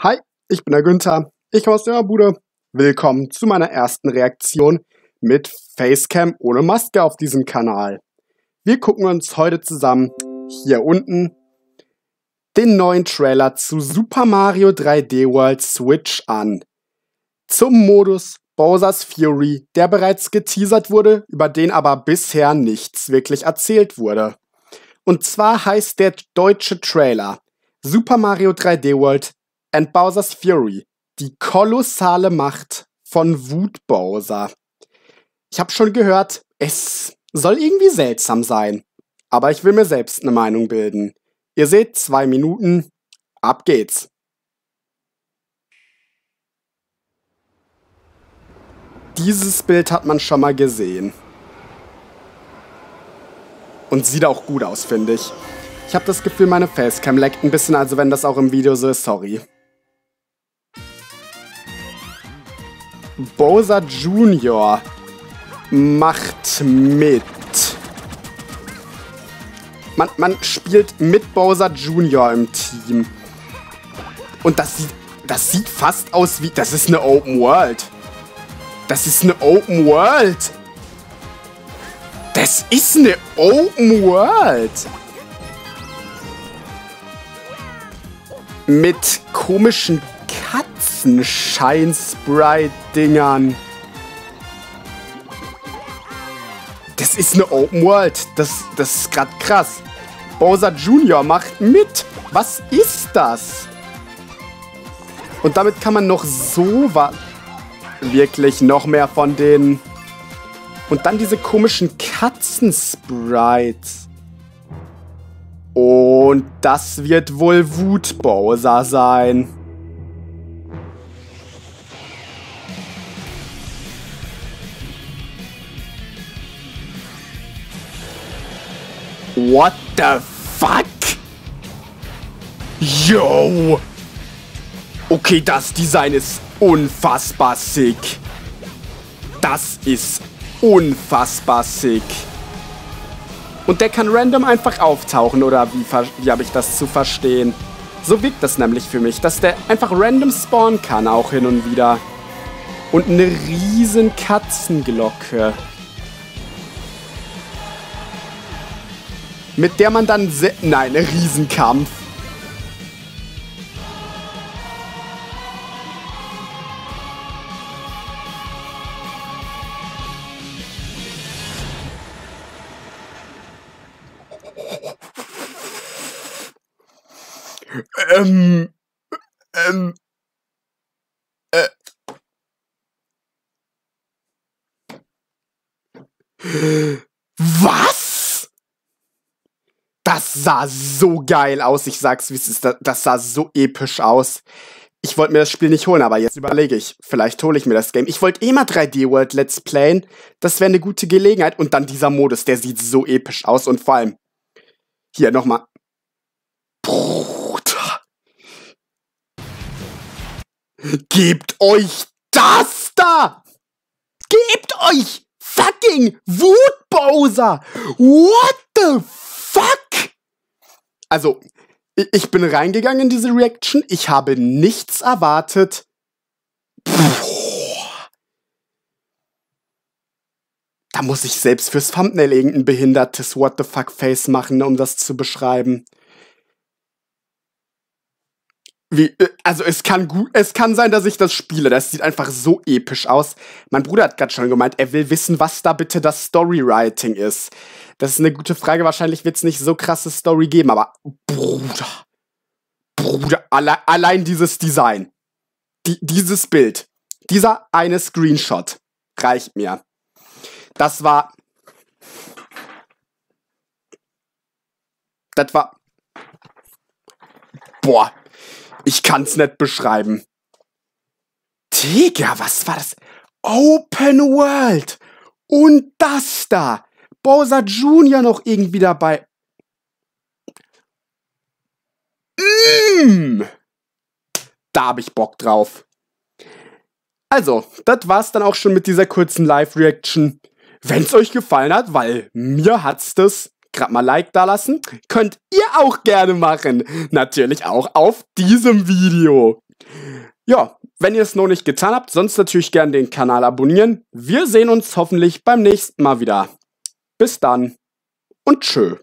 Hi, ich bin der Günther. Ich komme aus der Bude. Willkommen zu meiner ersten Reaktion mit Facecam ohne Maske auf diesem Kanal. Wir gucken uns heute zusammen hier unten den neuen Trailer zu Super Mario 3D World Switch an. Zum Modus Bowser's Fury, der bereits geteasert wurde, über den aber bisher nichts wirklich erzählt wurde. Und zwar heißt der deutsche Trailer Super Mario 3D World and Bowser's Fury. Die kolossale Macht von Wut Bowser. Ich habe schon gehört, es soll irgendwie seltsam sein. Aber ich will mir selbst eine Meinung bilden. Ihr seht, zwei Minuten. Ab geht's. Dieses Bild hat man schon mal gesehen. Und sieht auch gut aus, finde ich. Ich habe das Gefühl, meine Facecam leckt ein bisschen, also wenn das auch im Video so ist, sorry. Bowser Jr. macht mit. Man, man spielt mit Bowser Jr. im Team. Und das sieht, das sieht fast aus wie... Das ist eine Open World. Das ist eine Open World. Das ist eine Open World. Mit komischen Katzenschein-Sprite-Dingern. Das ist eine Open World. Das, das ist gerade krass. Bowser Jr. macht mit. Was ist das? Und damit kann man noch so was... Wirklich noch mehr von den... Und dann diese komischen Katzensprites. Und das wird wohl Wut Bowser sein. What the fuck? Yo! Okay, das Design ist unfassbar sick. Das ist unfassbar sick. Und der kann random einfach auftauchen, oder wie, wie habe ich das zu verstehen? So wirkt das nämlich für mich, dass der einfach random spawnen kann, auch hin und wieder. Und eine riesen Katzenglocke. Mit der man dann... Nein, Riesenkampf. Ähm... Ähm... Äh... Was? Sah so geil aus, ich sag's wie es ist. Das sah so episch aus. Ich wollte mir das Spiel nicht holen, aber jetzt überlege ich, vielleicht hole ich mir das Game. Ich wollte eh mal 3D World Let's Playen. Das wäre eine gute Gelegenheit. Und dann dieser Modus, der sieht so episch aus. Und vor allem, hier nochmal. Bruder. Gebt euch das da! Gebt euch fucking Wut Bowser! What the fuck? Also, ich bin reingegangen in diese Reaction. Ich habe nichts erwartet. Puh. Da muss ich selbst fürs Thumbnail irgendein behindertes What the fuck Face machen, um das zu beschreiben. Wie, äh, also es kann gut, es kann sein, dass ich das spiele. Das sieht einfach so episch aus. Mein Bruder hat gerade schon gemeint, er will wissen, was da bitte das Storywriting ist. Das ist eine gute Frage. Wahrscheinlich wird es nicht so krasse Story geben, aber Bruder, Bruder, alle, allein dieses Design, die, dieses Bild, dieser eine Screenshot reicht mir. Das war, das war, boah, ich kann's nicht beschreiben. Digga, was war das? Open World. Und das da. Bowser Jr. noch irgendwie dabei. Mmh. Da hab ich Bock drauf. Also, das war's dann auch schon mit dieser kurzen Live-Reaction. Wenn's euch gefallen hat, weil mir hat's das, gerade mal Like da lassen, könnt ihr auch gerne machen. Natürlich auch auf diesem Video. Ja, wenn ihr es noch nicht getan habt, sonst natürlich gerne den Kanal abonnieren. Wir sehen uns hoffentlich beim nächsten Mal wieder. Bis dann und tschö.